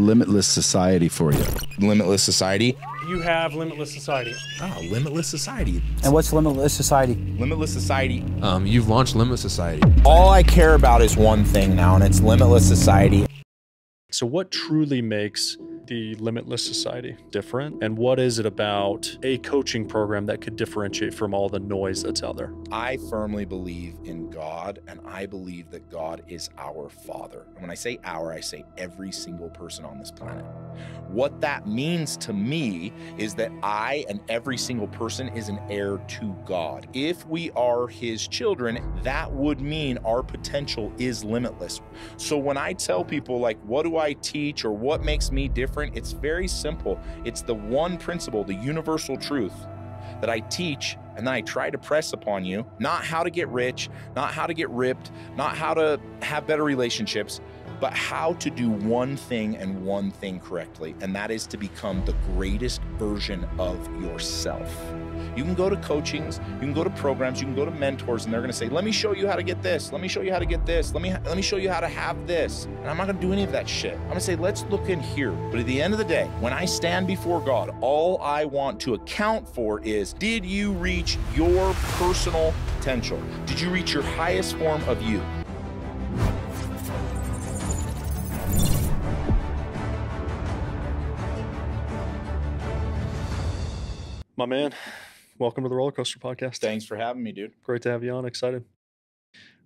limitless society for you? Limitless society. You have limitless society. Oh, limitless society. And what's limitless society? Limitless society. Um, you've launched Limitless Society. All I care about is one thing now, and it's limitless society. So, what truly makes the Limitless Society different? And what is it about a coaching program that could differentiate from all the noise that's out there? I firmly believe in God, and I believe that God is our Father. And when I say our, I say every single person on this planet. What that means to me is that I and every single person is an heir to God. If we are His children, that would mean our potential is limitless. So when I tell people, like, what do I teach or what makes me different? It's very simple. It's the one principle, the universal truth that I teach and then I try to press upon you, not how to get rich, not how to get ripped, not how to have better relationships, but how to do one thing and one thing correctly. And that is to become the greatest version of yourself. You can go to coachings, you can go to programs, you can go to mentors, and they're gonna say, Let me show you how to get this, let me show you how to get this, let me let me show you how to have this. And I'm not gonna do any of that shit. I'm gonna say, let's look in here. But at the end of the day, when I stand before God, all I want to account for is did you reach your personal potential? Did you reach your highest form of you? My man, welcome to the Roller Coaster Podcast. Thanks for having me, dude. Great to have you on. Excited.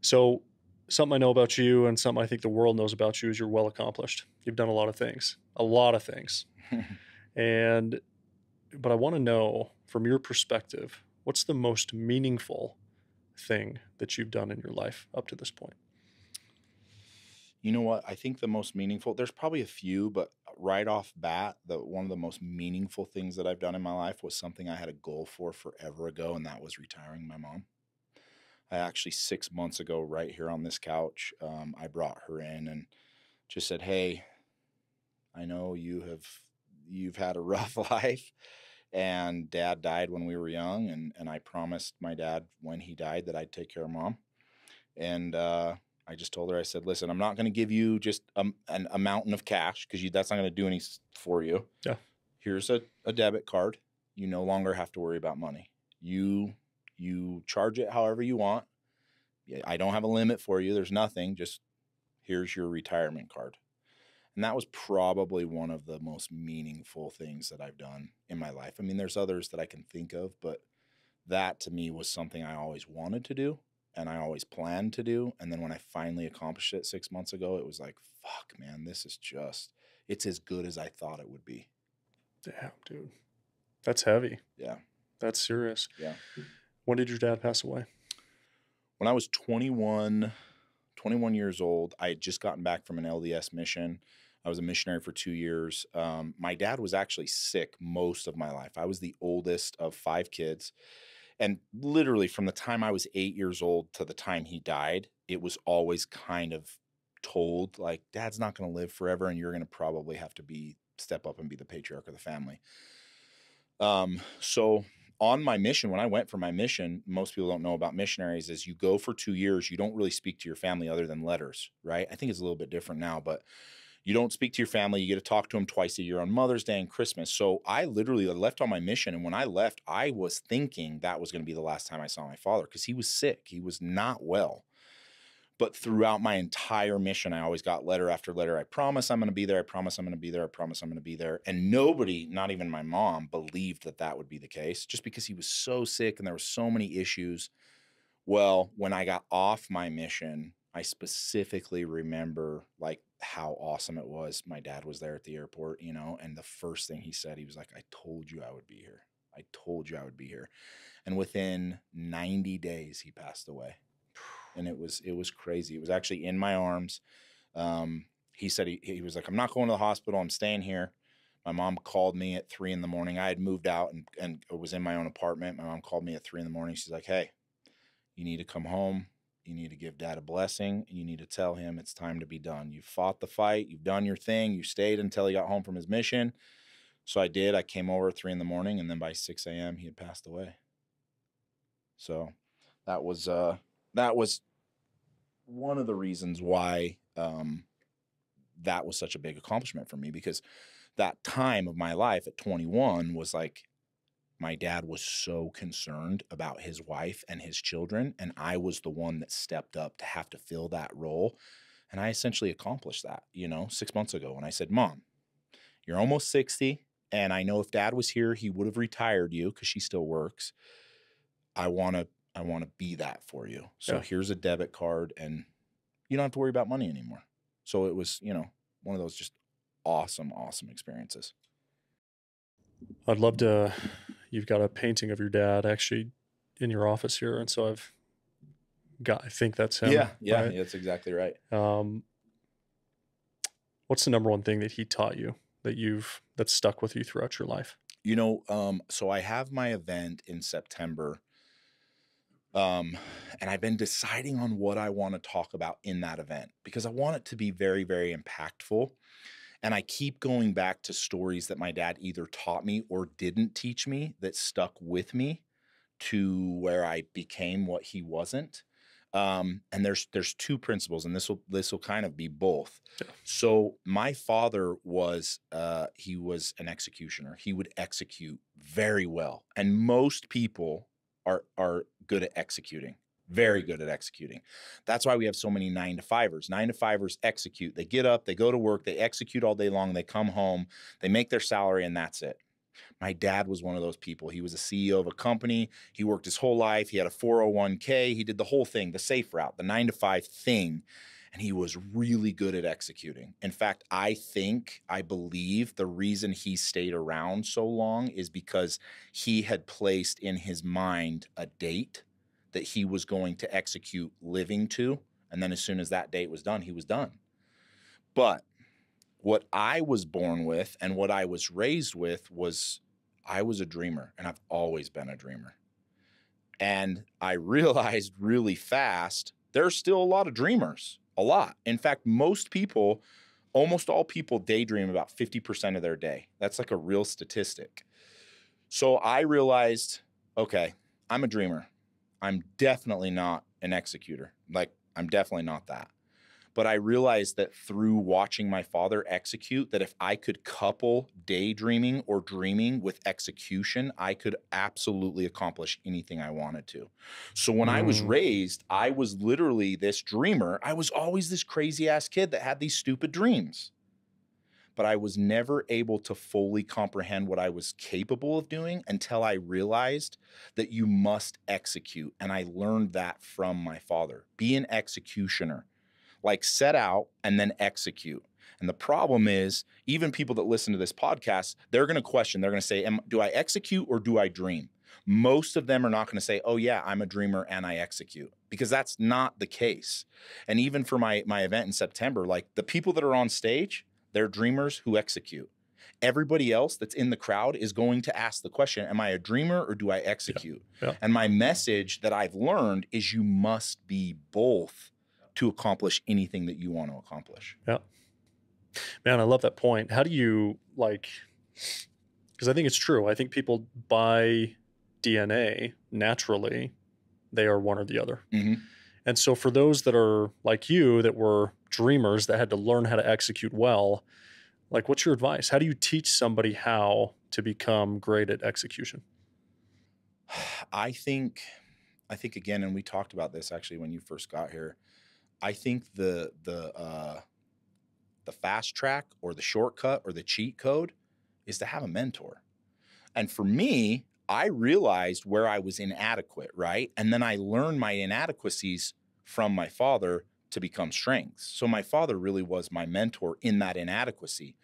So, something I know about you and something I think the world knows about you is you're well accomplished. You've done a lot of things, a lot of things. and, but I want to know from your perspective, what's the most meaningful thing that you've done in your life up to this point? You know what? I think the most meaningful, there's probably a few, but right off bat, the one of the most meaningful things that I've done in my life was something I had a goal for forever ago, and that was retiring my mom. I actually six months ago, right here on this couch, um, I brought her in and just said, "Hey, I know you have you've had a rough life, and Dad died when we were young, and and I promised my dad when he died that I'd take care of Mom, and uh, I just told her, I said, listen, I'm not going to give you just a, an, a mountain of cash because that's not going to do any for you. Yeah. Here's a, a debit card. You no longer have to worry about money. You you charge it however you want. I don't have a limit for you. There's nothing. Just here's your retirement card. And that was probably one of the most meaningful things that I've done in my life. I mean, there's others that I can think of, but that to me was something I always wanted to do and I always planned to do. And then when I finally accomplished it six months ago, it was like, fuck, man, this is just, it's as good as I thought it would be. Damn, dude. That's heavy. Yeah. That's serious. Yeah. When did your dad pass away? When I was 21, 21 years old, I had just gotten back from an LDS mission. I was a missionary for two years. Um, my dad was actually sick most of my life. I was the oldest of five kids and literally from the time I was eight years old to the time he died, it was always kind of told like, Dad's not going to live forever, and you're going to probably have to be step up and be the patriarch of the family. Um, so on my mission, when I went for my mission, most people don't know about missionaries is you go for two years, you don't really speak to your family other than letters, right? I think it's a little bit different now, but you don't speak to your family. You get to talk to them twice a year on Mother's Day and Christmas. So I literally left on my mission. And when I left, I was thinking that was going to be the last time I saw my father because he was sick. He was not well. But throughout my entire mission, I always got letter after letter. I promise I'm going to be there. I promise I'm going to be there. I promise I'm going to be there. And nobody, not even my mom, believed that that would be the case just because he was so sick and there were so many issues. Well, when I got off my mission, I specifically remember like how awesome it was. My dad was there at the airport, you know, and the first thing he said, he was like, I told you I would be here. I told you I would be here. And within 90 days, he passed away. And it was, it was crazy. It was actually in my arms. Um, he said, he, he was like, I'm not going to the hospital. I'm staying here. My mom called me at three in the morning. I had moved out and, and was in my own apartment. My mom called me at three in the morning. She's like, Hey, you need to come home you need to give dad a blessing you need to tell him it's time to be done. You fought the fight, you've done your thing, you stayed until he got home from his mission. So I did. I came over at three in the morning and then by 6 a.m. he had passed away. So that was uh that was one of the reasons why um that was such a big accomplishment for me because that time of my life at 21 was like my dad was so concerned about his wife and his children and i was the one that stepped up to have to fill that role and i essentially accomplished that you know six months ago when i said mom you're almost 60 and i know if dad was here he would have retired you because she still works i want to i want to be that for you so Yeah. here's a debit card and you don't have to worry about money anymore so it was you know one of those just awesome awesome experiences I'd love to. You've got a painting of your dad actually in your office here, and so I've got. I think that's him. yeah yeah right? that's exactly right Um, what's the number one thing that he taught you that you've that stuck with you throughout your life? You know, um, so I have my event in September. Um, and I've been deciding on what I want to talk about in that event because I want it to be very, very impactful. And I keep going back to stories that my dad either taught me or didn't teach me that stuck with me to where I became what he wasn't. Um, and there's there's two principles, and this will this will kind of be both. Yeah. So my father was uh, he was an executioner. He would execute very well, and most people are are good at executing. Very good at executing. That's why we have so many nine to fivers. Nine to fivers execute. They get up, they go to work, they execute all day long, they come home, they make their salary, and that's it. My dad was one of those people. He was a CEO of a company. He worked his whole life. He had a 401k. He did the whole thing, the safe route, the nine to five thing. And he was really good at executing. In fact, I think, I believe the reason he stayed around so long is because he had placed in his mind a date that he was going to execute living to. And then as soon as that date was done, he was done. But what I was born with and what I was raised with was I was a dreamer and I've always been a dreamer. And I realized really fast there's still a lot of dreamers, a lot. In fact, most people, almost all people daydream about 50% of their day. That's like a real statistic. So I realized okay, I'm a dreamer. I'm definitely not an executor. Like, I'm definitely not that. But I realized that through watching my father execute, that if I could couple daydreaming or dreaming with execution, I could absolutely accomplish anything I wanted to. So when I was Mm. raised, I was literally this dreamer. I was always this crazy ass kid that had these stupid dreams. But I was never able to fully comprehend what I was capable of doing until I realized that you must execute. And I learned that from my father. Be an executioner like set out and then execute. And the problem is, even people that listen to this podcast, they're going to question. They're going to say, Am, "Do I execute or do I dream?" Most of them are not going to say, "Oh yeah, I'm a dreamer and I execute," because that's not the case. And even for my my event in September, like the people that are on stage, they're dreamers who execute. Everybody else that's in the crowd is going to ask the question, Am I a dreamer or do I execute? Yeah. And my message that I've learned is you must be both to accomplish anything that you want to accomplish. Yeah. Man, I love that point. How do you like? Because I think it's true. I think people by DNA naturally they are one or the other. Mhm. And so for those that are like you that were dreamers that had to learn how to execute well, like what's your advice? How do you teach somebody how to become great at execution? I think, I think again, and we talked about this actually when you first got here. I think the the uh, the fast track or the shortcut or the cheat code is to have a mentor. And for me, I realized where I was inadequate, right? And then I learned my inadequacies from my father to become strengths. So my father really was my mentor in that inadequacy.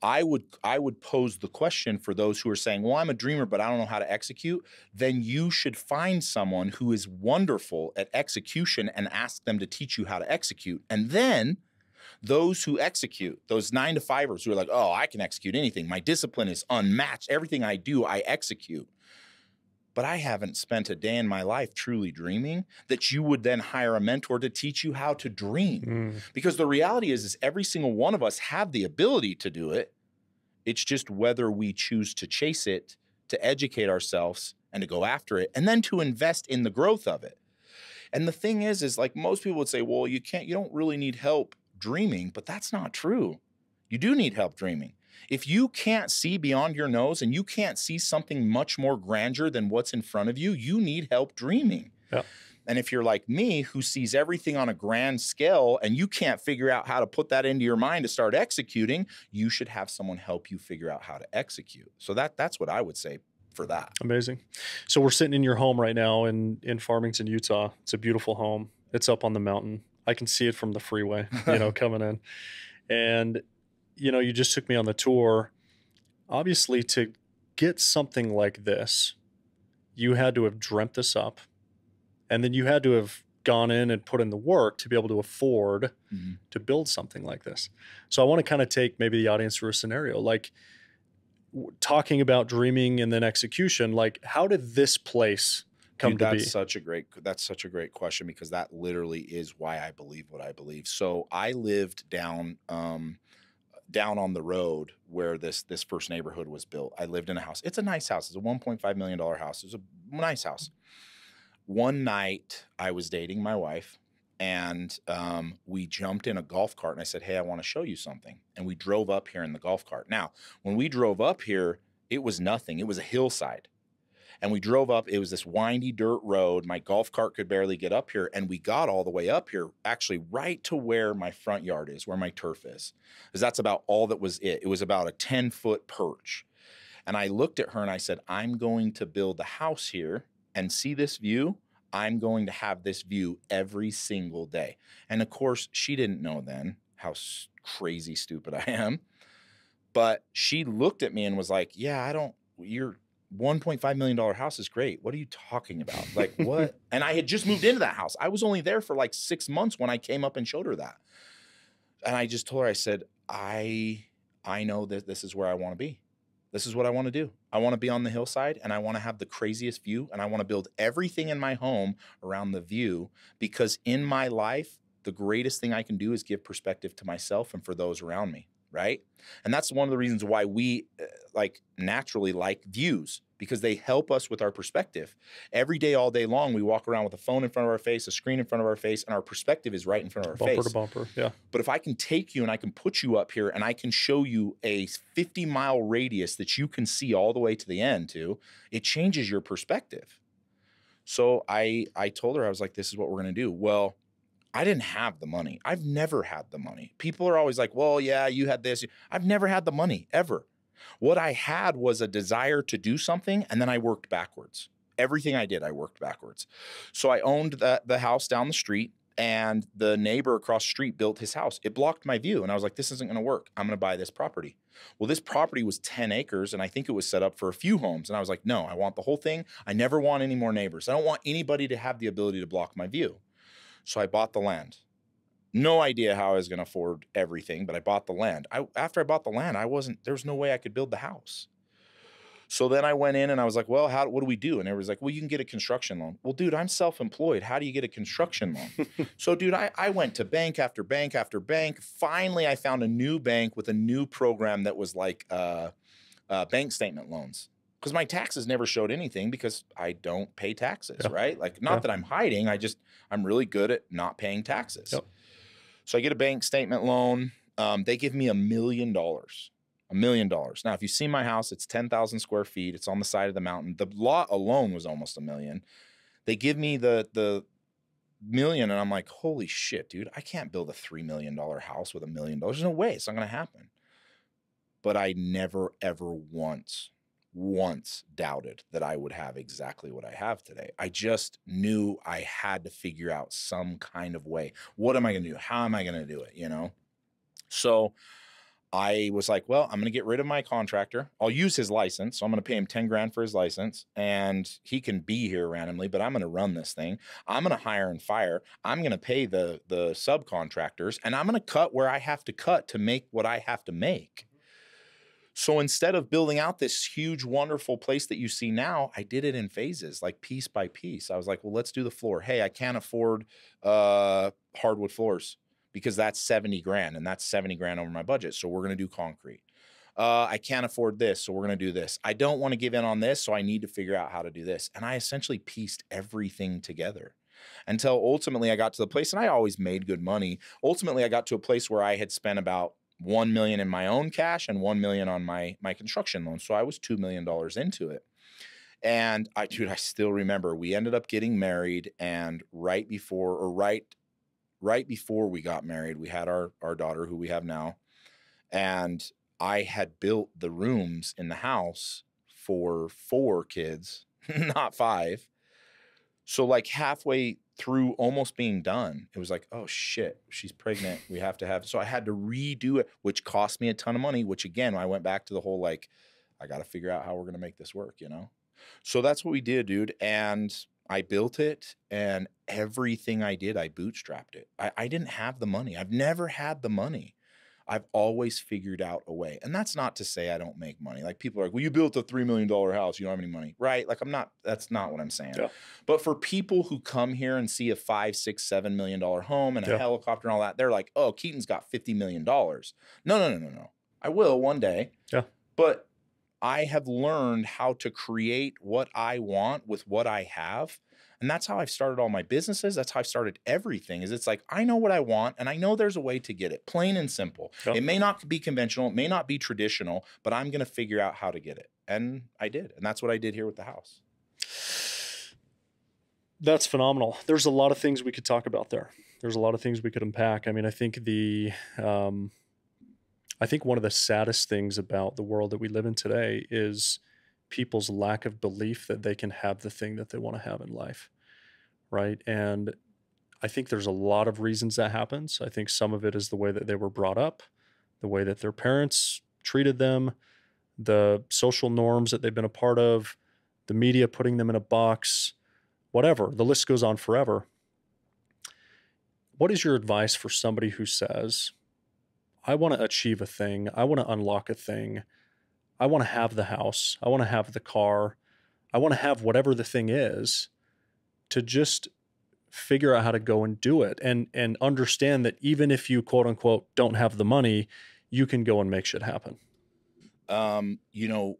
I would I would pose the question for those who are saying, "Well, I'm a dreamer, but I don't know how to execute." Then you should find someone who is wonderful at execution and ask them to teach you how to execute. And then those who execute, those 9 to 5ers who are like, "Oh, I can execute anything. My discipline is unmatched. Everything I do, I execute." But I haven't spent a day in my life truly dreaming that you would then hire a mentor to teach you how to dream Mm, because the reality is is every single one of us have the ability to do it it's just whether we choose to chase it to educate ourselves and to go after it and then to invest in the growth of it and the thing is is like most people would say well you can't you don't really need help dreaming, but that's not true. You do need help dreaming. If you can't see beyond your nose and you can't see something much more grandeur than what's in front of you, you need help dreaming. Yeah. And if you're like me, who sees everything on a grand scale and you can't figure out how to put that into your mind to start executing, you should have someone help you figure out how to execute. So that that's what I would say for that. Amazing. So we're sitting in your home right now in in Farmington, Utah. It's a beautiful home. It's up on the mountain. I can see it from the freeway, you know, coming in. And you know, you just took me on the tour. Obviously to get something like this, you had to have dreamt this up. And then you had to have gone in and put in the work to be able to afford Mhm. to build something like this. So I want to kind of take maybe the audience through a scenario like w- talking about dreaming and then execution. Like, how did this place come Dude, to that's be? such a great that's such a great question because that literally is why I believe what I believe. So I lived down um down on the road where this this first neighborhood was built. I lived in a house. It's a nice house. It's a 1.5 million dollar house. It's a nice house. One night I was dating my wife and um, we jumped in a golf cart and I said, "Hey, I want to show you something." And we drove up here in the golf cart. Now, when we drove up here, it was nothing. It was a hillside and we drove up. It was this windy dirt road. My golf cart could barely get up here, and we got all the way up here, actually right to where my front yard is, where my turf is, because that's about all that was it. It was about a ten foot perch, and I looked at her and I said, "I'm going to build a house here and see this view." I'm going to have this view every single day. And of course, she didn't know then how crazy stupid I am. But she looked at me and was like, Yeah, I don't, you're, $1.5 million house is great. What are you talking about? Like, what? and I had just moved into that house. I was only there for like six months when I came up and showed her that. And I just told her, I said, I, I know that this is where I want to be. This is what I want to do. I want to be on the hillside and I want to have the craziest view and I want to build everything in my home around the view because in my life, the greatest thing I can do is give perspective to myself and for those around me, right? And that's one of the reasons why we uh, like naturally like views because they help us with our perspective. Every day, all day long, we walk around with a phone in front of our face, a screen in front of our face, and our perspective is right in front of our bumper face. to bumper. Yeah. But if I can take you and I can put you up here and I can show you a 50 mile radius that you can see all the way to the end to, it changes your perspective. So I I told her I was like, this is what we're gonna do. Well, I didn't have the money. I've never had the money. People are always like, well, yeah, you had this. I've never had the money ever. What I had was a desire to do something, and then I worked backwards. Everything I did, I worked backwards. So I owned the, the house down the street, and the neighbor across the street built his house. It blocked my view, and I was like, this isn't going to work. I'm going to buy this property. Well, this property was 10 acres, and I think it was set up for a few homes. And I was like, no, I want the whole thing. I never want any more neighbors. I don't want anybody to have the ability to block my view. So I bought the land. No idea how I was going to afford everything, but I bought the land. I, after I bought the land, I wasn't, there was no way I could build the house. So then I went in and I was like, well, how, what do we do? And it was like, well, you can get a construction loan. Well, dude, I'm self employed. How do you get a construction loan? so, dude, I, I went to bank after bank after bank. Finally, I found a new bank with a new program that was like uh, uh, bank statement loans. Because my taxes never showed anything because I don't pay taxes, Yeah. right? Like, not Yeah. that I'm hiding, I just, I'm really good at not paying taxes. Yep. So I get a bank statement loan. Um, they give me a million dollars. A million dollars. Now, if you see my house, it's 10,000 square feet. It's on the side of the mountain. The lot alone was almost a million. They give me the the million, and I'm like, holy shit, dude! I can't build a three million dollar house with a million dollars. There's no way. It's not going to happen. But I never, ever once, once doubted that I would have exactly what I have today. I just knew I had to figure out some kind of way. What am I going to do? How am I going to do it? You know. So I was like, well, I'm going to get rid of my contractor. I'll use his license. So I'm going to pay him 10 grand for his license and he can be here randomly, but I'm going to run this thing. I'm going to hire and fire. I'm going to pay the the subcontractors and I'm going to cut where I have to cut to make what I have to make. So instead of building out this huge, wonderful place that you see now, I did it in phases, like piece by piece. I was like, well, let's do the floor. Hey, I can't afford uh, hardwood floors because that's 70 grand and that's 70 grand over my budget. So we're going to do concrete. Uh, I can't afford this. So we're going to do this. I don't want to give in on this. So I need to figure out how to do this. And I essentially pieced everything together. until ultimately I got to the place, and I always made good money. Ultimately, I got to a place where I had spent about one million in my own cash and one million on my my construction loan. So I was two million dollars into it. And I, dude, I still remember we ended up getting married, and right before, or right, right before we got married, we had our our daughter, who we have now, and I had built the rooms in the house for four kids, not five. So like halfway through almost being done, it was like, oh shit, she's pregnant. We have to have. So I had to redo it, which cost me a ton of money. Which again, I went back to the whole like, I got to figure out how we're gonna make this work, you know. So that's what we did, dude. And I built it, and everything I did, I bootstrapped it. I, I didn't have the money. I've never had the money. I've always figured out a way. And that's not to say I don't make money. Like people are like, well, you built a $3 million house. You don't have any money. Right. Like I'm not, that's not what I'm saying. Yeah. But for people who come here and see a five, six, seven million dollar home and a Yeah. helicopter and all that, they're like, oh, Keaton's got $50 million. No, no, no, no, no. I will one day. Yeah. But I have learned how to create what I want with what I have. And that's how I've started all my businesses. That's how I've started everything. Is it's like I know what I want and I know there's a way to get it. Plain and simple. Yeah. It may not be conventional, it may not be traditional, but I'm going to figure out how to get it. And I did. And that's what I did here with the house. That's phenomenal. There's a lot of things we could talk about there. There's a lot of things we could unpack. I mean, I think the, um, I think one of the saddest things about the world that we live in today is people's lack of belief that they can have the thing that they want to have in life, right? And I think there's a lot of reasons that happens. I think some of it is the way that they were brought up, the way that their parents treated them, the social norms that they've been a part of, the media putting them in a box, whatever. The list goes on forever. What is your advice for somebody who says, I want to achieve a thing, I want to unlock a thing, I want to have the house, I want to have the car, I want to have whatever the thing is, to just figure out how to go and do it and and understand that even if you quote unquote don't have the money, you can go and make shit happen. Um, you know,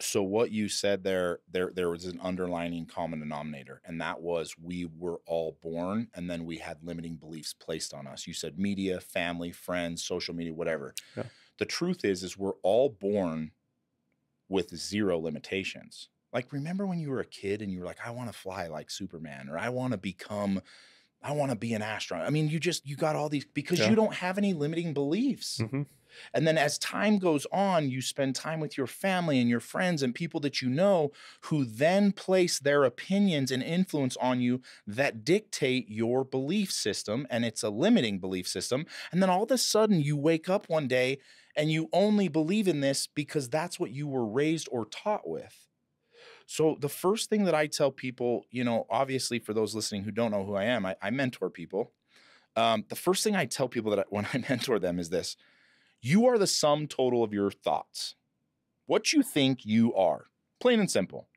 so what you said there, there, there was an underlining common denominator, and that was we were all born, and then we had limiting beliefs placed on us. You said media, family, friends, social media, whatever. Yeah. The truth is, is we're all born with zero limitations. Like, remember when you were a kid and you were like, I want to fly like Superman, or I want to become, I want to be an astronaut. I mean, you just you got all these because Yeah. you don't have any limiting beliefs. Mhm. And then as time goes on, you spend time with your family and your friends and people that you know who then place their opinions and influence on you that dictate your belief system. And it's a limiting belief system. And then all of a sudden, you wake up one day and you only believe in this because that's what you were raised or taught with. So, the first thing that I tell people, you know, obviously for those listening who don't know who I am, I, I mentor people. Um, the first thing I tell people that I, when I mentor them is this you are the sum total of your thoughts. What you think you are, plain and simple.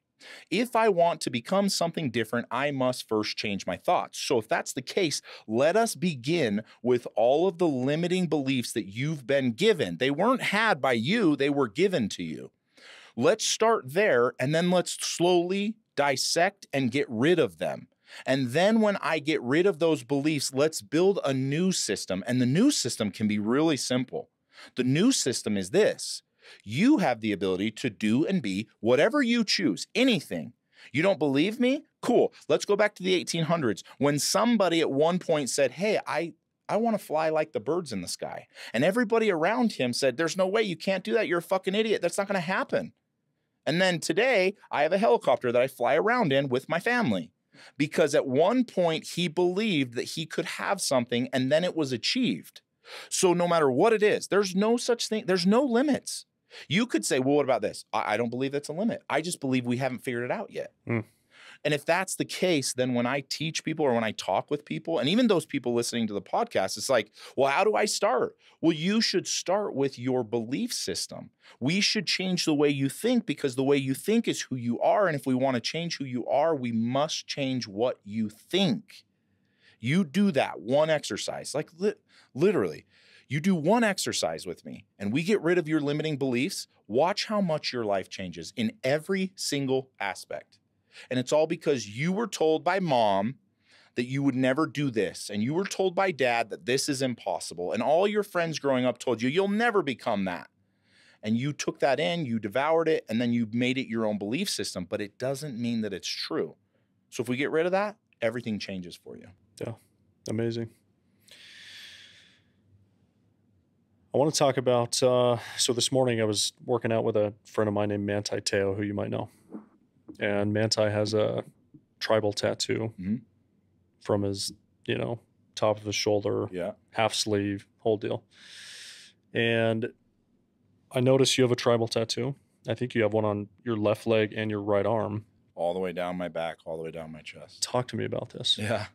If I want to become something different, I must first change my thoughts. So, if that's the case, let us begin with all of the limiting beliefs that you've been given. They weren't had by you, they were given to you. Let's start there and then let's slowly dissect and get rid of them. And then when I get rid of those beliefs, let's build a new system. And the new system can be really simple. The new system is this you have the ability to do and be whatever you choose, anything. You don't believe me? Cool. Let's go back to the 1800s when somebody at one point said, Hey, I, I want to fly like the birds in the sky. And everybody around him said, There's no way you can't do that. You're a fucking idiot. That's not going to happen. And then today, I have a helicopter that I fly around in with my family because at one point he believed that he could have something and then it was achieved. So no matter what it is, there's no such thing, there's no limits. You could say, well, what about this? I, I don't believe that's a limit. I just believe we haven't figured it out yet. Hmm. And if that's the case, then when I teach people or when I talk with people, and even those people listening to the podcast, it's like, well, how do I start? Well, you should start with your belief system. We should change the way you think because the way you think is who you are. And if we want to change who you are, we must change what you think. You do that one exercise, like li- literally. You do one exercise with me and we get rid of your limiting beliefs. Watch how much your life changes in every single aspect. And it's all because you were told by mom that you would never do this and you were told by dad that this is impossible and all your friends growing up told you you'll never become that and you took that in you devoured it and then you made it your own belief system but it doesn't mean that it's true so if we get rid of that everything changes for you Yeah. Amazing. I want to talk about. Uh, so this morning I was working out with a friend of mine named Manti Teo, who you might know, and Manti has a tribal tattoo Mhm. from his, you know, top of his shoulder, yeah half sleeve, whole deal. And I noticed you have a tribal tattoo. I think you have one on your left leg and your right arm. all the way down my back all the way down my chest Talk to me about this yeah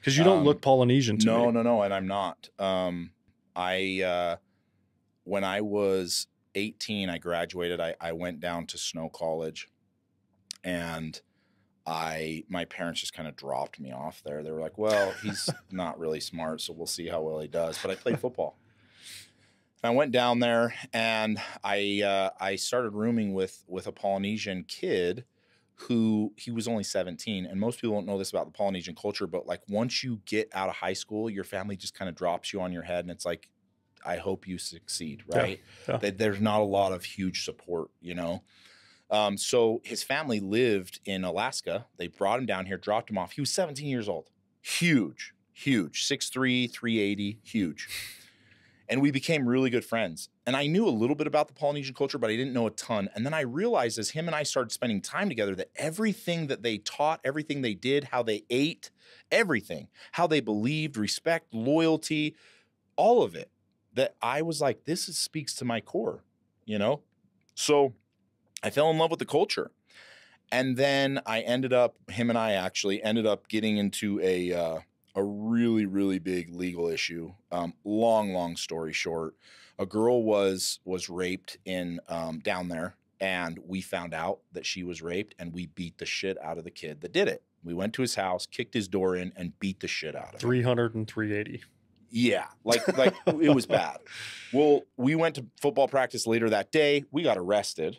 because you don't Um, look Polynesian to me. no me. no no and i'm not um i uh when i was 18 i graduated i, I went down to snow college and i my parents just kind of dropped me off there. They were like well he's not really smart so we'll see how well he does but i played football. And i went down there and i uh, i started rooming with with a polynesian kid who he was only 17 and most people don't know this about the polynesian culture but like once you get out of high school your family just kind of drops you on your head and it's like i hope you succeed Yeah, right? yeah. That there's not a lot of huge support you know? Um, so his family lived in alaska. They brought him down here dropped him off. He was 17 years old. Huge huge. 6'3 380 huge. And we became really good friends. And I knew a little bit about the Polynesian culture, but I didn't know a ton. And then I realized as him and I started spending time together that everything that they taught, everything they did, how they ate, everything, how they believed, respect, loyalty, all of it, that I was like, this is, speaks to my core, you know? So I fell in love with the culture. And then I ended up, him and I actually ended up getting into a, uh, a really really big legal issue um, long long story short a girl was was raped in um, down there and we found out that she was raped and we beat the shit out of the kid that did it we went to his house kicked his door in and beat the shit out of him 300 and 380. Yeah, like like it was bad. Well, we went to football practice later that day. We got arrested.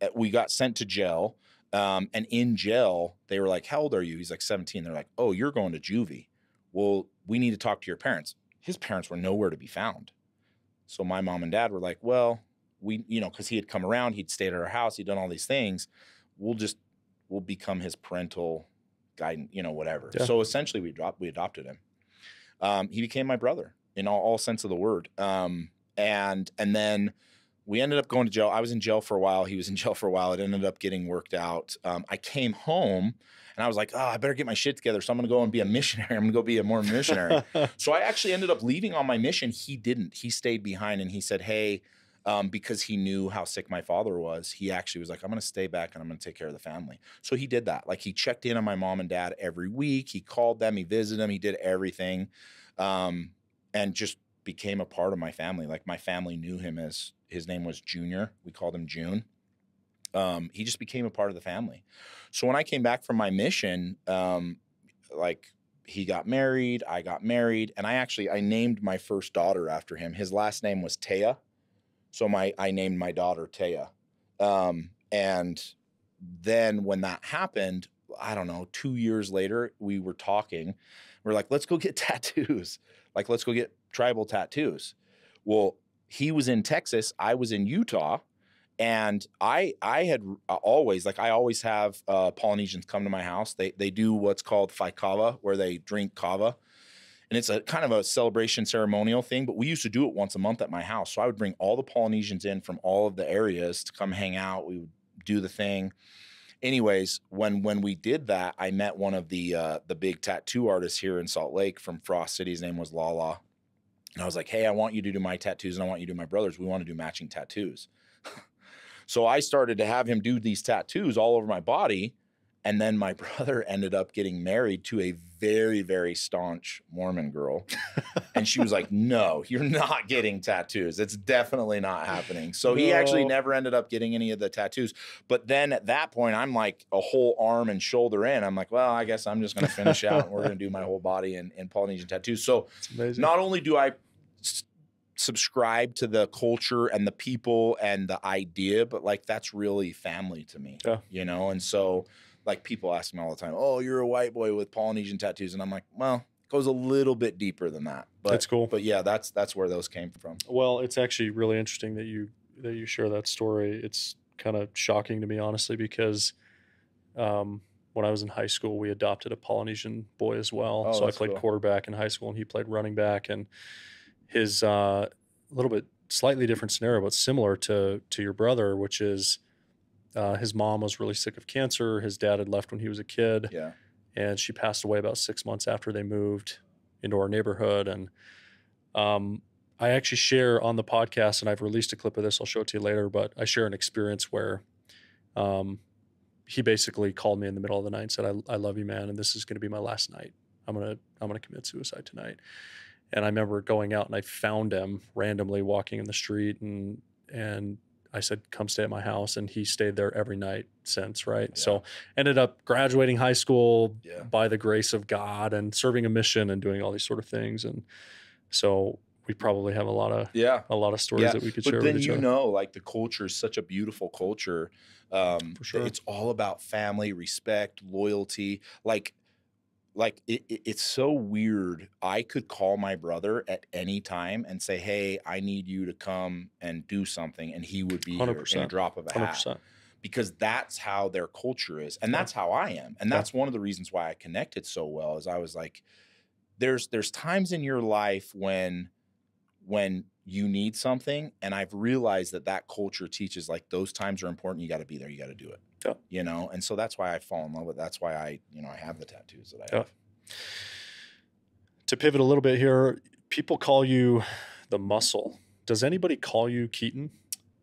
Uh, We got sent to jail. Um, and in jail, they were like, "How old are you?" He's like, "17." They're like, "Oh, you're going to juvie." Well, we need to talk to your parents. His parents were nowhere to be found. So my mom and dad were like, "Well, we, you know, because he had come around, he'd stayed at our house, he'd done all these things. We'll just, we'll become his parental guidance, you know, whatever." Yeah. So essentially, we dropped, we adopted him um, he became my brother in all, all sense of the word. Um, and and then we ended up going to jail. I was in jail for a while. He was in jail for a while. It ended up getting worked out. Um, I came home and I was like, oh, I better get my shit together. So I'm going to go and be a missionary. I'm going to go be a Mormon missionary. so I actually ended up leaving on my mission. He didn't. He stayed behind and he said, hey, um, because he knew how sick my father was, he actually was like, I'm going to stay back and I'm going to take care of the family. So he did that. Like he checked in on my mom and dad every week. He called them, he visited them, he did everything, um, and just became a part of my family. Like my family knew him as his name was Junior. We called him June. Um, he just became a part of the family. So when I came back from my mission, um, like he got married, I got married, and I actually I named my first daughter after him. His last name was Taya, so my I named my daughter Taya. Um, and then when that happened, I don't know, two years later, we were talking. We're like, let's go get tattoos. Like, let's go get tribal tattoos. Well, he was in Texas, I was in Utah, and I I had uh, always like I always have uh, Polynesians come to my house. They they do what's called kava, where they drink kava, and it's a kind of a celebration ceremonial thing. But we used to do it once a month at my house. So I would bring all the Polynesians in from all of the areas to come hang out. We would do the thing. Anyways, when when we did that, I met one of the uh, the big tattoo artists here in Salt Lake from Frost City. His name was Lala. And I was like, hey, I want you to do my tattoos and I want you to do my brothers. We want to do matching tattoos. so I started to have him do these tattoos all over my body. And then my brother ended up getting married to a very, very staunch Mormon girl. and she was like, no, you're not getting tattoos. It's definitely not happening. So he actually never ended up getting any of the tattoos. But then at that point, I'm like a whole arm and shoulder in. I'm like, well, I guess I'm just going to finish out and we're going to do my whole body in, in Polynesian tattoos. So not only do I subscribe to the culture and the people and the idea, but like that's really family to me. Yeah. You know, and so like people ask me all the time, "Oh, you're a white boy with Polynesian tattoos," and I'm like, well, it goes a little bit deeper than that. But That's cool. But yeah, that's that's where those came from. Well, it's actually really interesting that you that you share that story. It's kind of shocking to me, honestly, because um, when I was in high school, we adopted a Polynesian boy as well. Oh, so I played cool. quarterback in high school, and he played running back. And his uh, a little bit slightly different scenario, but similar to to your brother, which is uh, his mom was really sick of cancer. His dad had left when he was a kid Yeah. and she passed away about six months after they moved into our neighborhood. And um, I actually share on the podcast, and I've released a clip of this. I'll show it to you later. But I share an experience where um, he basically called me in the middle of the night and said, "I, I love you, man, and this is going to be my last night. I'm gonna I'm gonna commit suicide tonight." And I remember going out and I found him randomly walking in the street, and and I said, "Come stay at my house," and he stayed there every night since. Right, Yeah. so ended up graduating high school Yeah. by the grace of God and serving a mission and doing all these sort of things. And so we probably have a lot of Yeah. a lot of stories Yeah, that we could but share then with each you other. know like the culture is such a beautiful culture um For sure. it's all about family respect loyalty like like it, it- it's so weird i could call my brother at any time and say hey i need you to come and do something and he would be here in a drop of a hat percent. because that's how their culture is and that's how i am and that's one of the reasons why i connected so well is i was like there's there's times in your life when when you need something and i've realized that that culture teaches like those times are important you got to be there you got to do it Yeah. you know and so that's why i fall in love with that's why i you know i have the tattoos that i Yeah. have To pivot a little bit here, people call you the muscle. Does anybody call you Keaton?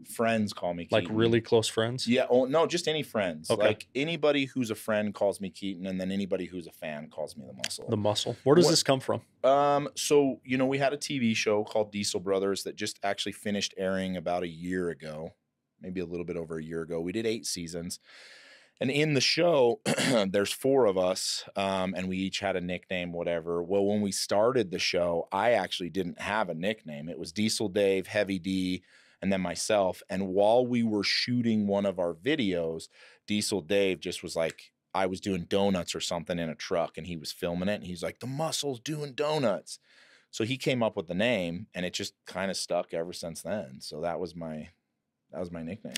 Friends call me Like really close friends? yeah oh, no just any friends Okay. like anybody who's a friend calls me keaton and then anybody who's a fan calls me the muscle The muscle. Where does What- this come from? Um, so you know, we had a TV show called Diesel Brothers that just actually finished airing about a year ago, maybe a little bit over a year ago. We did eight seasons. And in the show, there's four of us, um, and we each had a nickname, whatever. Well, when we started the show, I actually didn't have a nickname. It was Diesel Dave, Heavy D, and then myself. And while we were shooting one of our videos, Diesel Dave just was like, I was doing donuts or something in a truck and he was filming it and he's like, the muscle's doing donuts. So he came up with the name and it just kind of stuck ever since then. So that was my that was my nickname.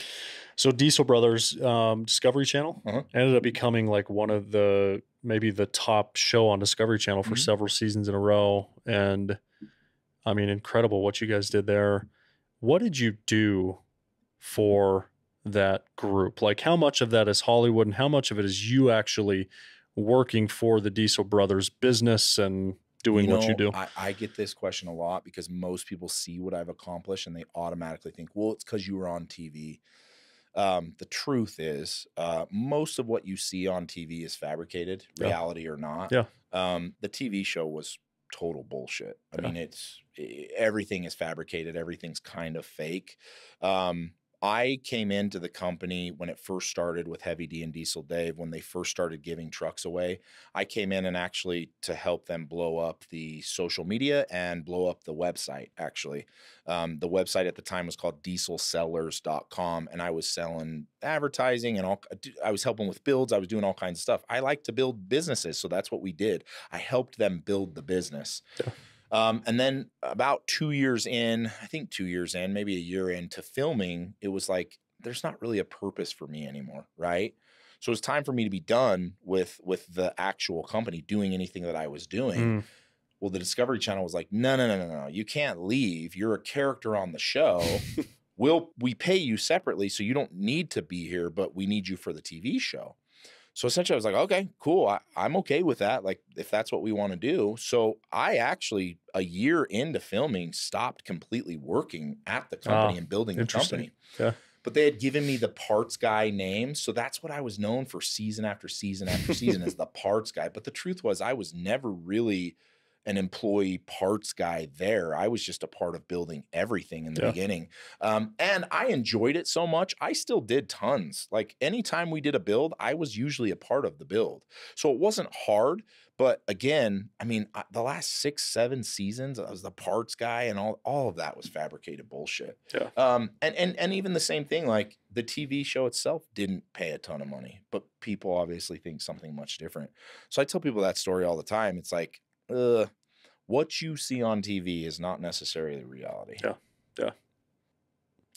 So Diesel Brothers um, Discovery Channel Uh-huh. ended up becoming like one of the maybe the top show on Discovery Channel for Mhm. several seasons in a row, and I mean, incredible what you guys did there. What did you do for that group? Like, how much of that is Hollywood, and how much of it is you actually working for the Diesel Brothers business and doing what you do? I, I get this question a lot because most people see what I've accomplished and they automatically think, well, it's because you were on TV. Um, the truth is, uh, most of what you see on TV is fabricated, Yeah. reality or not. Yeah. Um, the TV show was total bullshit. I Yeah. mean, it's everything is fabricated. Everything's kind of fake. Um, I came into the company when it first started with Heavy D and Diesel Dave, when they first started giving trucks away. I came in and actually to help them blow up the social media and blow up the website. Actually, um, the website at the time was called dieselsellers.com, and I was selling advertising and all. I was helping with builds. I was doing all kinds of stuff. I like to build businesses, so that's what we did. I helped them build the business. Yeah. Um, and then about two years in, I think two years in, maybe a year into filming, it was like there's not really a purpose for me anymore, right? So it's time for me to be done with with the actual company doing anything that I was doing. Mm, Well, the Discovery Channel was like, no, no, no, no, no, you can't leave. You're a character on the show. we'll we pay you separately, so you don't need to be here, but we need you for the TV show. So essentially, I was like, okay, cool. I, I'm okay with that. Like, if that's what we want to do. So I actually, a year into filming, stopped completely working at the company Ah, and building the company. Yeah. But they had given me the parts guy name. So that's what I was known for season after season after season as the parts guy. But the truth was, I was never really an employee parts guy there. I was just a part of building everything in the Yeah. beginning. Um, and I enjoyed it so much. I still did tons. Like anytime we did a build, I was usually a part of the build. So it wasn't hard. But again, I mean, the last six, seven seasons, I was the parts guy, and all all of that was fabricated bullshit. Yeah. Um, and and and even the same thing, like the TV show itself didn't pay a ton of money, but people obviously think something much different. So I tell people that story all the time. It's like, uh, what you see on TV is not necessarily reality. Yeah. Yeah.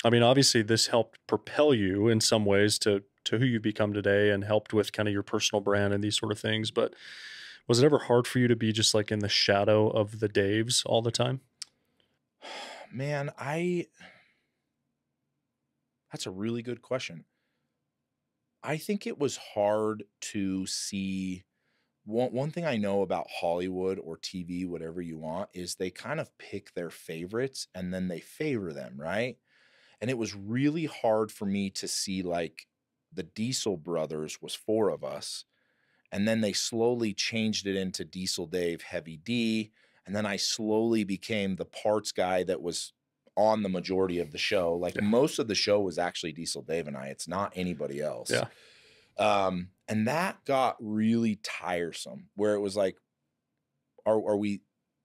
I mean, obviously, this helped propel you in some ways to to who you become today, and helped with kind of your personal brand and these sort of things. But was it ever hard for you to be just like in the shadow of the Daves all the time? Man, I That's a really good question. I think it was hard to see one one thing I know about Hollywood or TV, whatever you want, is they kind of pick their favorites and then they favor them, right? And it was really hard for me to see like the Diesel brothers was four of us. And then they slowly changed it into Diesel Dave Heavy D. And then I slowly became the parts guy that was on the majority of the show. Like Yeah. most of the show was actually Diesel Dave and I. It's not anybody else. Yeah. Um, and that got really tiresome where it was like, are, are we,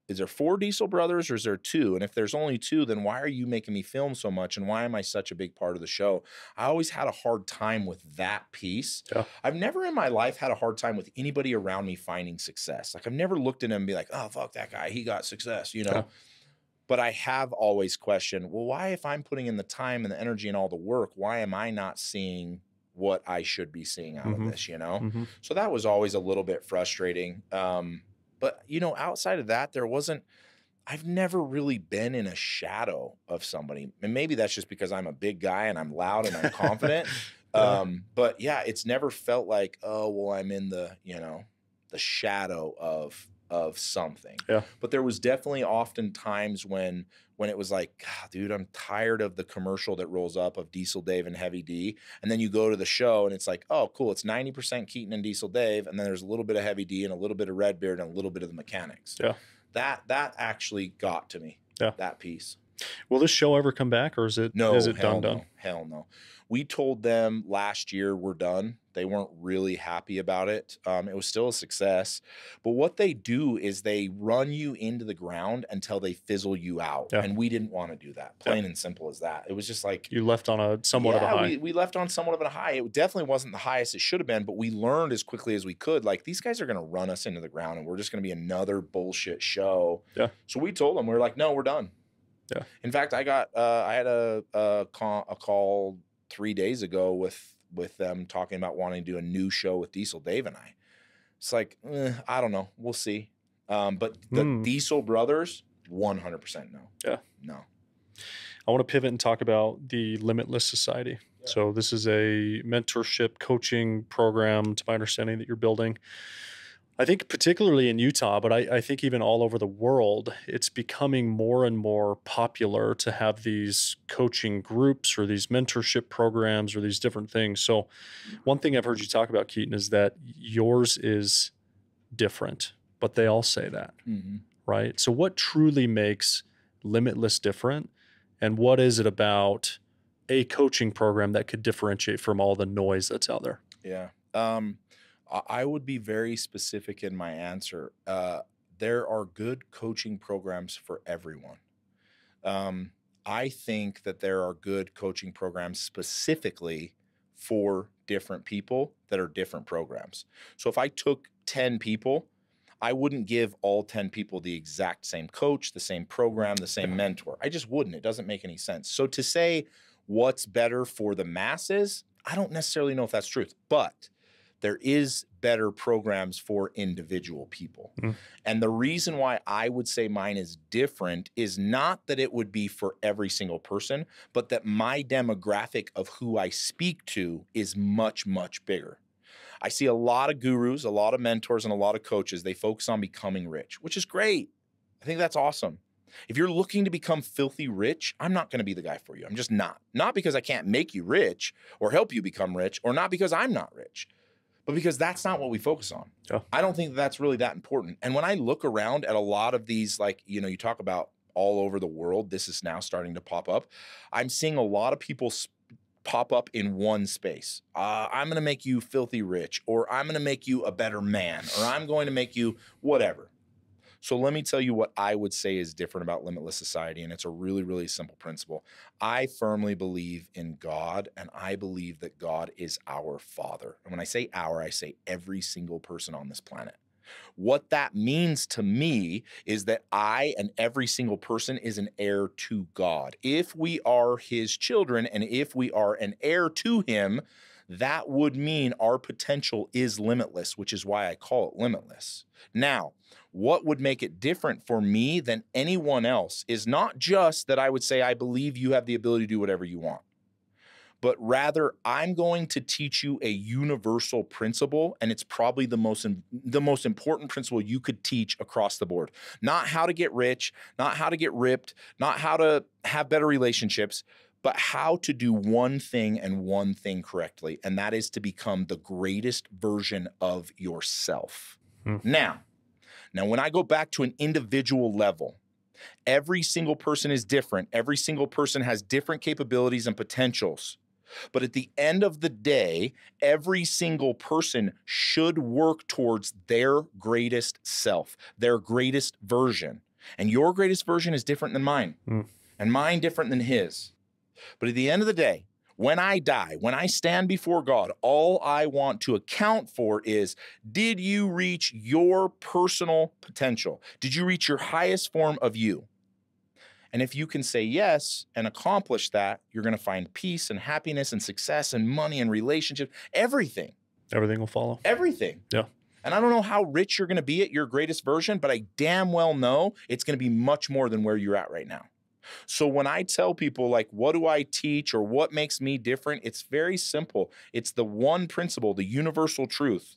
is there four Diesel brothers or is there two? And if there's only two, then why are you making me film so much? And why am I such a big part of the show? I always had a hard time with that piece. Yeah. I've never in my life had a hard time with anybody around me finding success. Like I've never looked at him and be like, oh, fuck that guy. He got success, you know? Yeah. But I have always questioned, well, why, if I'm putting in the time and the energy and all the work, why am I not seeing what I should be seeing out Mhm. of this, you know? Mhm. So that was always a little bit frustrating. Um, but you know, outside of that, there wasn't. I've never really been in a shadow of somebody, and maybe that's just because I'm a big guy and I'm loud and I'm confident. Yeah. um, but yeah, it's never felt like, oh, well, I'm in the you know the shadow of of something. Yeah. But there was definitely often times when when it was like, God, dude, I'm tired of the commercial that rolls up of Diesel Dave and Heavy D. And then you go to the show and it's like, oh, cool, it's 90% Keaton and Diesel Dave, and then there's a little bit of Heavy D and a little bit of Redbeard and a little bit of the mechanics. Yeah. That that actually got to me. Yeah. That piece. Will this show ever come back, or is it No, is it done no, done? Hell no. We told them last year we're done. They weren't really happy about it. Um, it was still a success. But what they do is they run you into the ground until they fizzle you out. Yeah. And we didn't want to do that. Yeah. Plain and simple as that. It was just like You left on a somewhat of a yeah, high. We, we left on somewhat of a high. It definitely wasn't the highest it should have been, but we learned as quickly as we could. Like these guys are going to run us into the ground, and we're just going to be another bullshit show. Yeah. So we told them we're like, no, we're done. Yeah. In fact, I got uh, I had a a call, a call three days ago with with them talking about wanting to do a new show with Diesel Dave and I. It's like eh, I don't know. We'll see. Um, but the Hmm. Diesel brothers, one hundred percent no. Yeah. No. I want to pivot and talk about the Limitless Society. So this is a mentorship coaching program, to my understanding, that you're building. I think particularly in Utah, but I, I think even all over the world, it's becoming more and more popular to have these coaching groups or these mentorship programs or these different things. So one thing I've heard you talk about, Keaton, is that yours is different, but they all say that Mm-hmm. right? So, what truly makes Limitless different? And what is it about a coaching program that could differentiate from all the noise that's out there? Yeah. Um, I- would be very specific in my answer. Uh, there are good coaching programs for everyone. Um, I think that there are good coaching programs specifically for different people that are different programs. So if I took 10 people, I wouldn't give all 10 people the exact same coach, the same program, the same mentor. I just wouldn't. It doesn't make any sense. So to say what's better for the masses, I don't necessarily know if that's truth, but there is better programs for individual people. Mm. And the reason why I would say mine is different is not that it would be for every single person, but that my demographic of who I speak to is much, much bigger. I see a lot of gurus, a lot of mentors, and a lot of coaches. They focus on becoming rich, which is great. I think that's awesome. If you're looking to become filthy rich, I'm not going to be the guy for you. I'm just not. Not because I can't make you rich or help you become rich, or not because I'm not rich, but because that's not what we focus on. Yeah. I don't think that's really that important. And when I look around at a lot of these, like, you know, you talk about all over the world, this is now starting to pop up. I'm seeing a lot of people s- pop up in one space. Uh, I'm going to make you filthy rich, or I'm going to make you a better man, or I'm going to make you whatever. So let me tell you what I would say is different about limitless society. And it's a really, really simple principle. I firmly believe in God, and I believe that God is our Father. And when I say our, I say every single person on this planet. What that means to me is that I and every single person is an heir to God. If we are his children and if we are an heir to him, that would mean our potential is limitless, which is why I call it limitless. Now, what would make it different for me than anyone else is not just that I would say, I believe you have the ability to do whatever you want, but rather I'm going to teach you a universal principle, and it's probably the most the most important principle you could teach across the board. Not how to get rich, not how to get ripped, not how to have better relationships, but how to do one thing and one thing correctly, and that is to become the greatest version of yourself. Hmm. Now, now when I go back to an individual level, every single person is different. Every single person has different capabilities and potentials. But at the end of the day, every single person should work towards their greatest self, their greatest version. And your greatest version is different than mine, Mm. and mine different than his. But at the end of the day, when I die, when I stand before God, all I want to account for is did you reach your personal potential? Did you reach your highest form of you? And if you can say yes and accomplish that, you're going to find peace and happiness and success and money and relationships, everything, Everything will follow. everything. Yeah. And I don't know how rich you're going to be at your greatest version, but I damn well know it's going to be much more than where you're at right now. So when I tell people, like, what do I teach or what makes me different? It's very simple. It's the one principle, the universal truth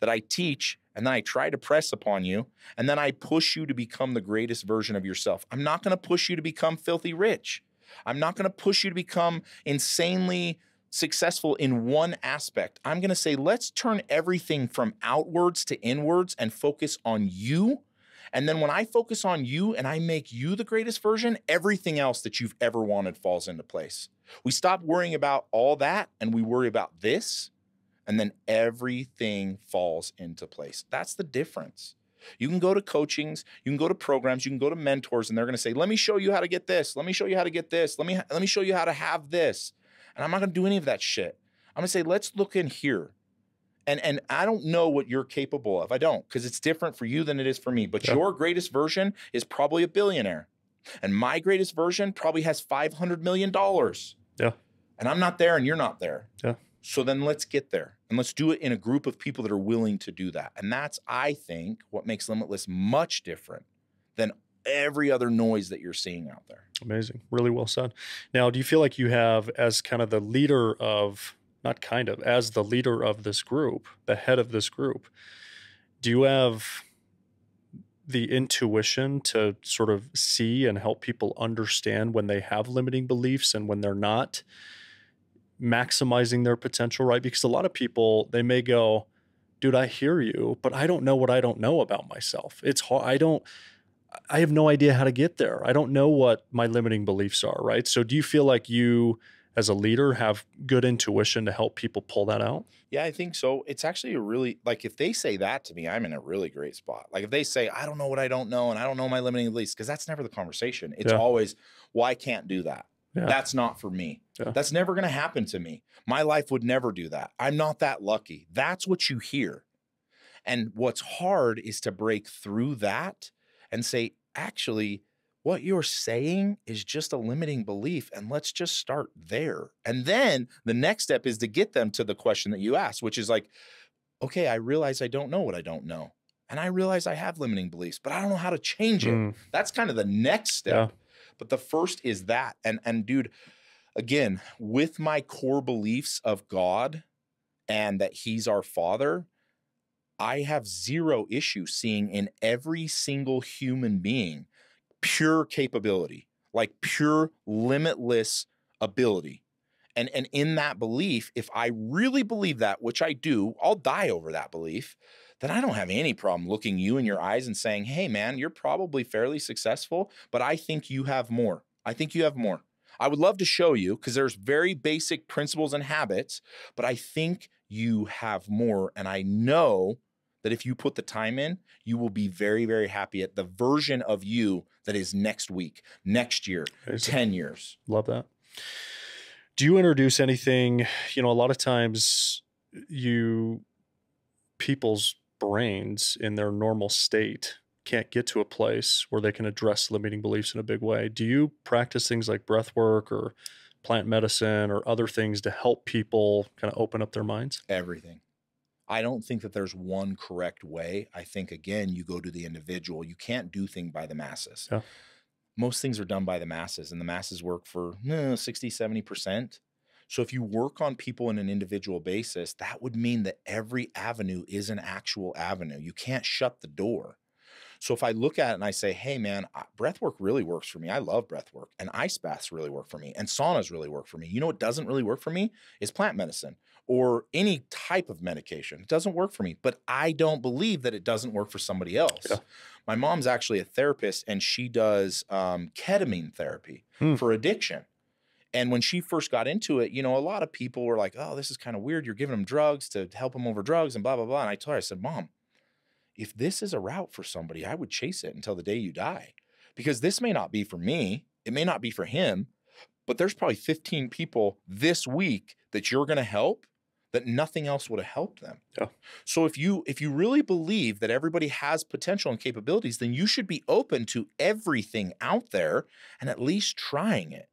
that I teach and then I try to press upon you and then I push you to become the greatest version of yourself. I'm not going to push you to become filthy rich. I'm not going to push you to become insanely successful in one aspect. I'm going to say, let's turn everything from outwards to inwards and focus on you. And then when I focus on you and I make you the greatest version, everything else that you've ever wanted falls into place. We stop worrying about all that and we worry about this, and then everything falls into place. That's the difference. You can go to coachings, you can go to programs, you can go to mentors, and they're going to say, "Let me show you how to get this. Let me show you how to get this. Let me let me show you how to have this." And I'm not going to do any of that shit. I'm going to say, "Let's look in here." And and I don't know what you're capable of. I don't because it's different for you than it is for me. But Yeah. your greatest version is probably a billionaire, and my greatest version probably has 500 million dollars. Yeah. And I'm not there, and you're not there. Yeah. So then let's get there and let's do it in a group of people that are willing to do that. And that's, I think, what makes Limitless much different than every other noise that you're seeing out there. Amazing. Really well said. Now, do you feel like you have, as kind of the leader of, not kind of, as the leader of this group, the head of this group, do you have the intuition to sort of see and help people understand when they have limiting beliefs and when they're not maximizing their potential, right? Because a lot of people, they may go, dude, I hear you, but I don't know what I don't know about myself. It's hard. I don't, I have no idea how to get there. I don't know what my limiting beliefs are, right? So do you feel like you as a leader have good intuition to help people pull that out? Yeah, I think so. It's actually a really like if they say that to me, I'm in a really great spot. Like if they say, I don't know what I don't know and I don't know my limiting beliefs, because that's never the conversation. It's Yeah. always, well, I can't do that. Yeah. That's not for me. Yeah. That's never going to happen to me. My life would never do that. I'm not that lucky. That's what you hear. And what's hard is to break through that and say, actually, what you're saying is just a limiting belief. And let's just start there. And then the next step is to get them to the question that you asked, which is like, okay, I realize I don't know what I don't know. And I realize I have limiting beliefs, but I don't know how to change it. Mm, That's kind of the next step. Yeah. But the first is that. And and dude, again, with my core beliefs of God and that he's our father, I have zero issue seeing in every single human being pure capability, like pure limitless ability. And and in that belief, if I really believe that, which I do, I'll die over that belief, then I don't have any problem looking you in your eyes and saying, "Hey man, you're probably fairly successful, but I think you have more. I think you have more." I would love to show you because there's very basic principles and habits, but I think you have more and I know that if you put the time in, you will be very, very happy at the version of you that is next week, next year, Amazing. 10 years. Love that. Do you introduce anything? You know, a lot of times you people's brains in their normal state can't get to a place where they can address limiting beliefs in a big way. Do you practice things like breath work or plant medicine or other things to help people kind of open up their minds? Everything. I don't think that there's one correct way. I think, again, you go to the individual. You can't do things by the masses. Yeah. Most things are done by the masses, and the masses work for eh, 60, 70%. So if you work on people on an individual basis, that would mean that every avenue is an actual avenue. You can't shut the door. So if I look at it and I say, hey, man, breath work really works for me. I love breath work. And ice baths really work for me. And saunas really work for me. You know what doesn't really work for me? Is plant medicine or any type of medication. It doesn't work for me. But I don't believe that it doesn't work for somebody else. Yeah. My mom's actually a therapist and she does um, ketamine therapy Hmm. for addiction. And when she first got into it, you know, a lot of people were like, oh, this is kind of weird. You're giving them drugs to help them over drugs and blah, blah, blah. And I told her, I said, Mom, if this is a route for somebody, I would chase it until the day you die. Because this may not be for me, it may not be for him, but there's probably 15 people this week that you're going to help that nothing else would have helped them. Yeah. So if you if you really believe that everybody has potential and capabilities, then you should be open to everything out there and at least trying it.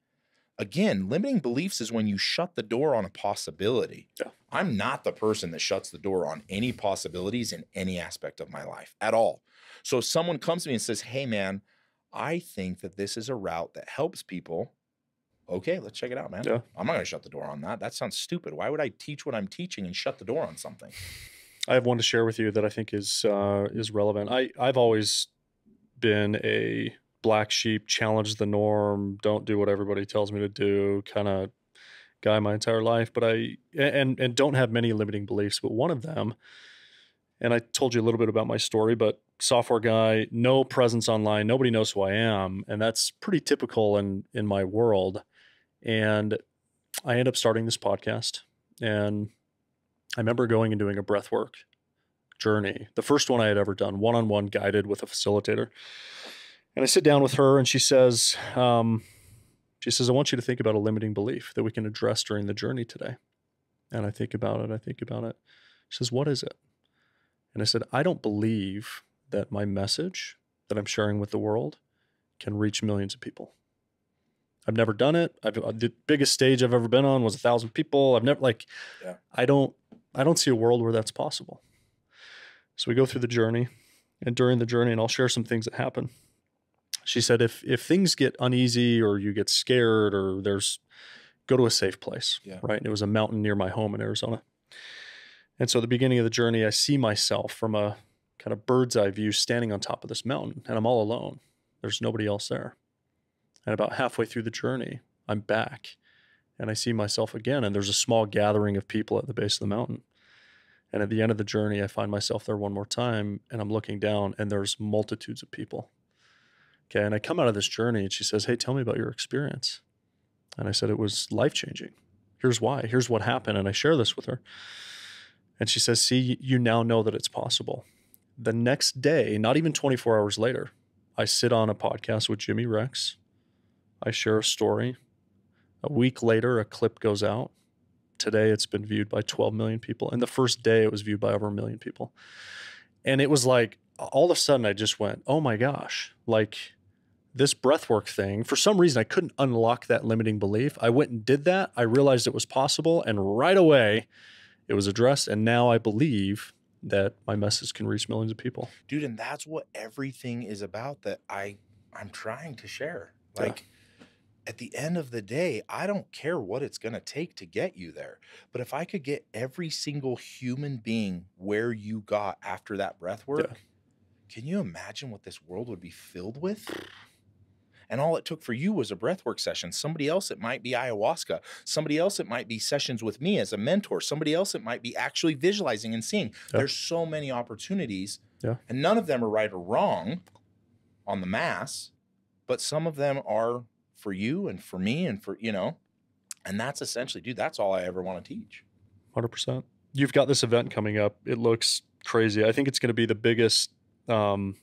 Again, limiting beliefs is when you shut the door on a possibility. Yeah. I'm not the person that shuts the door on any possibilities in any aspect of my life at all. So if someone comes to me and says, "Hey man, I think that this is a route that helps people." Okay, let's check it out, man. Yeah. I'm not going to shut the door on that. That sounds stupid. Why would I teach what I'm teaching and shut the door on something? I have one to share with you that I think is uh, is relevant. I I've always been a black sheep, challenge the norm, don't do what everybody tells me to do, kind of guy my entire life. But I and and don't have many limiting beliefs. But one of them, and I told you a little bit about my story, but software guy, no presence online, nobody knows who I am, and that's pretty typical in in my world. And I end up starting this podcast, and I remember going and doing a breath work journey, the first one I had ever done, one on one guided with a facilitator. And I sit down with her and she says, um, she says, I want you to think about a limiting belief that we can address during the journey today. And I think about it, I think about it. She says, What is it? And I said, I don't believe that my message that I'm sharing with the world can reach millions of people. I've never done it. I've, uh, the biggest stage I've ever been on was a thousand people. I've never like, Yeah. I don't, I don't see a world where that's possible. So we go through the journey, and during the journey, and I'll share some things that happen. She said, if if things get uneasy or you get scared or there's, go to a safe place. Yeah. Right. And it was a mountain near my home in Arizona. And so at the beginning of the journey, I see myself from a kind of bird's eye view standing on top of this mountain, and I'm all alone. There's nobody else there. And about halfway through the journey, I'm back and I see myself again, and there's a small gathering of people at the base of the mountain. And at the end of the journey, I find myself there one more time, and I'm looking down, and there's multitudes of people. Okay. And I come out of this journey, and she says, Hey, tell me about your experience. And I said, It was life changing. Here's why. Here's what happened. And I share this with her. And she says, See, you now know that it's possible. The next day, not even 24 hours later, I sit on a podcast with Jimmy Rex. I share a story. A week later, a clip goes out. Today, it's been viewed by 12 million people. And the first day, it was viewed by over a million people. And it was like, all of a sudden, I just went, oh my gosh, like this breathwork thing. For some reason, I couldn't unlock that limiting belief. I went and did that. I realized it was possible. And right away, it was addressed. And now I believe that my message can reach millions of people. dude and that's what everything is about that i i'm trying to share Yeah. like at the end of the day i don't care what it's going to take to get you there but if i could get every single human being where you got after that breath work can you imagine what this world would be filled with And all it took for you was a breathwork session. Somebody else, it might be ayahuasca. Somebody else, it might be sessions with me as a mentor. Somebody else, it might be actually visualizing and seeing. Yeah. There's so many opportunities. Yeah. And none of them are right or wrong on the mass, but some of them are for you and for me and for, you know, and that's essentially, dude, that's all I ever want to teach. Hundred percent. You've got this event coming up. It looks crazy. I think it's going to be the biggest um,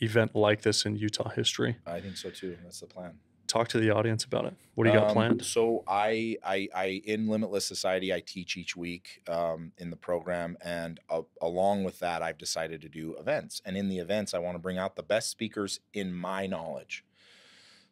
event like this in Utah history. I think so too. That's the plan. Talk to the audience about it. What do you got Um, planned? So I, I, I, in Limitless Society, I teach each week um, in the program, and uh, along with that, I've decided to do events. And in the events, I want to bring out the best speakers in my knowledge.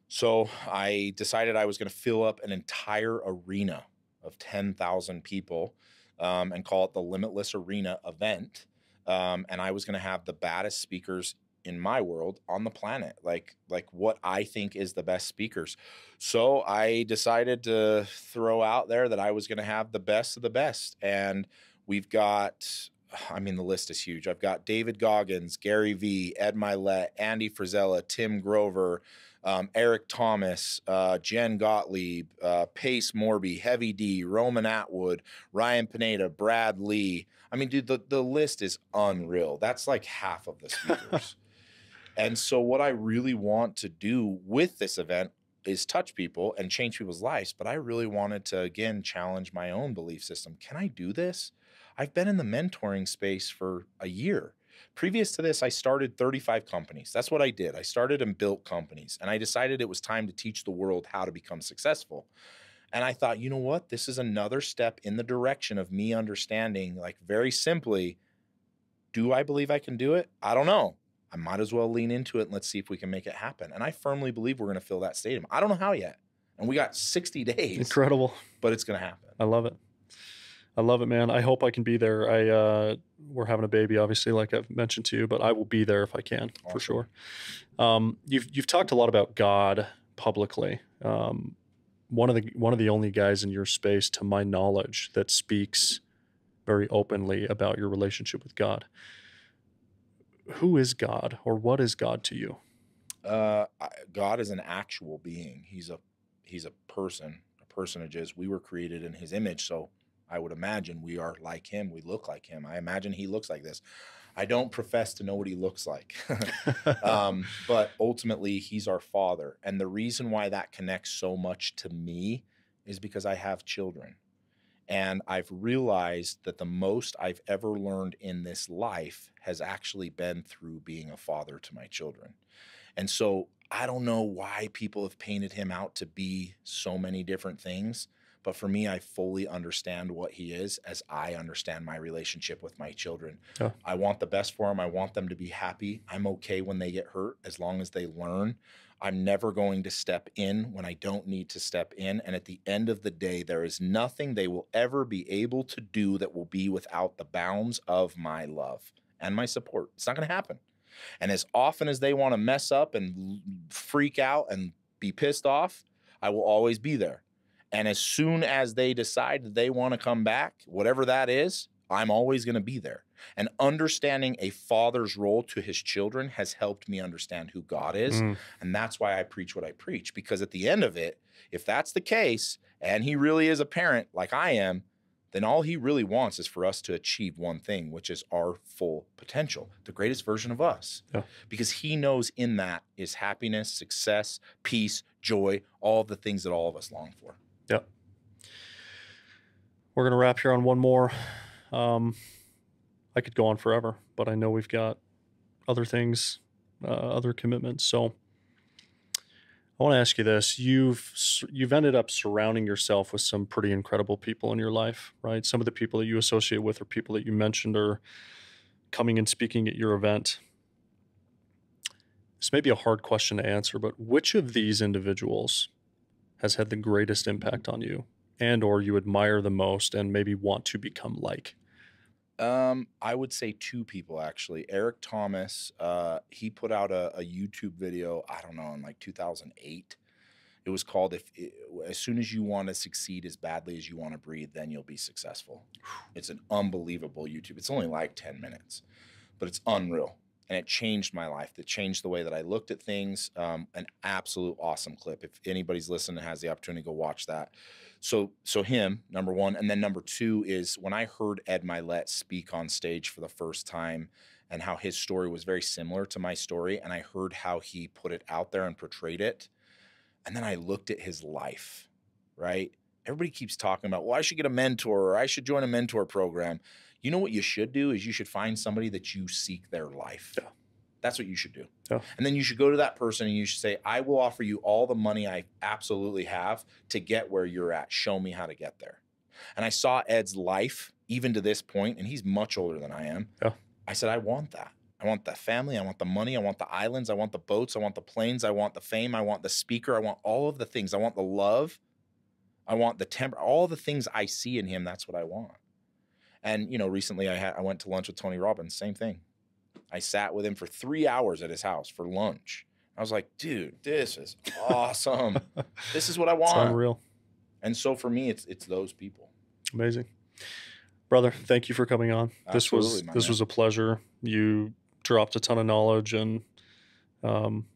So I decided I was going to fill up an entire arena of ten thousand people, um, and call it the Limitless Arena event. Um, and I was going to have the baddest speakers in my world on the planet, like like what I think is the best speakers. So I decided to throw out there that I was going to have the best of the best. And we've got, I mean, the list is huge. I've got David Goggins, Gary Vee, Ed Mylett, Andy Frisella, Tim Grover, um, Eric Thomas, uh, Jen Gottlieb, uh, Pace Morby, Heavy D, Roman Atwood, Ryan Pineda, Brad Lea. I mean, dude, the, the list is unreal. That's like half of the speakers. And so, what I really want to do with this event is touch people and change people's lives. But I really wanted to, again, challenge my own belief system. Can I do this? I've been in the mentoring space for a year. Previous to this, I started 35 companies. That's what I did. I started and built companies, and I decided it was time to teach the world how to become successful. And I thought, you know what? This is another step in the direction of me understanding, like, very simply, do I believe I can do it? I don't know. I might as well lean into it and let's see if we can make it happen. And I firmly believe we're going to fill that stadium. I don't know how yet. And we got 60 days, Incredible. but it's going to happen. I love it. I love it, man. I hope I can be there. I uh, we're having a baby, obviously, like I've mentioned to you, but I will be there if I can for sure. Um, you've you've talked a lot about God publicly. Um, one of the one of the only guys in your space, to my knowledge, that speaks very openly about your relationship with God. Who is God, or what is God to you? Uh, God is an actual being. He's a he's a person. A personage is. We were created in His image, so I would imagine we are like Him. We look like Him. I imagine He looks like this. I don't profess to know what He looks like, um, but ultimately, He's our Father. And the reason why that connects so much to me is because I have children. And I've realized that the most I've ever learned in this life has actually been through being a father to my children. And so I don't know why people have painted him out to be so many different things. But for me, I fully understand what he is as I understand my relationship with my children. I want the best for them. I want them to be happy. I'm okay when they get hurt as long as they learn. I'm never going to step in when I don't need to step in. And at the end of the day, there is nothing they will ever be able to do that will be without the bounds of my love and my support. It's not going to happen. And as often as they want to mess up and freak out and be pissed off, I will always be there. And as soon as they decide that they want to come back, whatever that is, I'm always going to be there. And understanding a father's role to his children has helped me understand who God is. Mm, And that's why I preach what I preach. Because at the end of it, if that's the case, and he really is a parent like I am, then all he really wants is for us to achieve one thing, which is our full potential, the greatest version of us. Yeah. Because he knows in that is happiness, success, peace, joy, all the things that all of us long for. Yep. We're gonna wrap here on one more. Um, I could go on forever, but I know we've got other things, uh, other commitments. So I want to ask you this: you've you've ended up surrounding yourself with some pretty incredible people in your life, right? Some of the people that you associate with are people that you mentioned are coming and speaking at your event. This may be a hard question to answer, but which of these individuals has had the greatest impact on you? and or you admire the most and maybe want to become like Um, I would say two people actually. Eric Thomas, uh, he put out a, a YouTube video. I don't know in like 2008. It was called "If as soon as you want to succeed as badly as you want to breathe, then you'll be successful." It's an unbelievable YouTube. It's only like 10 minutes, but it's unreal. and it changed my life. It changed the way that I looked at things. Um, an absolute awesome clip. If anybody's listening and has the opportunity, to go watch that. So, so him number one, and then number two is when I heard Ed Mylett speak on stage for the first time, and how his story was very similar to my story, and I heard how he put it out there and portrayed it, and then I looked at his life, right? Everybody keeps talking about, well, I should get a mentor or I should join a mentor program. You know what you should do is you should find somebody that you seek their life. Yeah. That's what you should do. Yeah. And then you should go to that person and you should say, I will offer you all the money I absolutely have to get where you're at. Show me how to get there. And I saw Ed's life, even to this point, and he's much older than I am. Yeah. I said, I want that. I want the family. I want the money. I want the islands. I want the boats. I want the planes. I want the fame. I want the speaker. I want all of the things. I want the love. I want the temper. All the things I see in him. That's what I want. And you know, recently I had I went to lunch with Tony Robbins. Same thing. I sat with him for three hours at his house for lunch. I was like, dude, this is awesome. this is what I It's want. unreal. And so for me, it's it's those people. Amazing. Brother, thank you for coming on. this was this man. was a pleasure. You dropped a ton of knowledge and um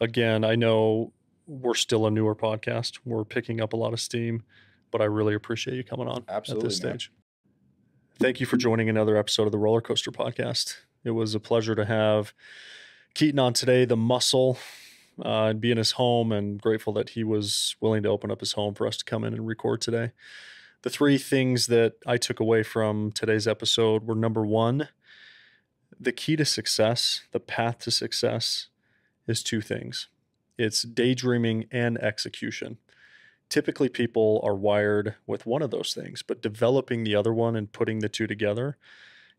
again, I know we're still a newer podcast. We're picking up a lot of steam, but I really appreciate you coming on Absolutely, at this man. stage. Thank you for joining another episode of the Roller Coaster Podcast. It was a pleasure to have Keaton on today, the muscle, uh, and be in his home, and grateful that he was willing to open up his home for us to come in and record today. The three things that I took away from today's episode were number one, the key to success, the path to success is two things it's daydreaming and execution. Typically, people are wired with one of those things, but developing the other one and putting the two together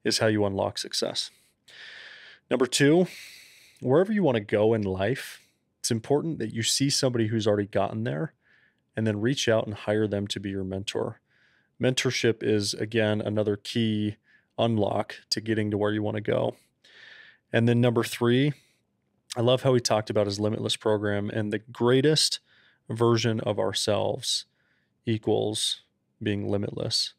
is how you unlock success. Number two, wherever you want to go in life, it's important that you see somebody who's already gotten there and then reach out and hire them to be your mentor. Mentorship is, again, another key unlock to getting to where you want to go. And then number three, I love how he talked about his limitless program and the greatest version of ourselves equals being limitless.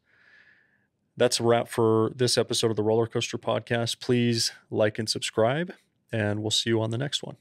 That's a wrap for this episode of the Roller Coaster Podcast. Please like and subscribe, and we'll see you on the next one.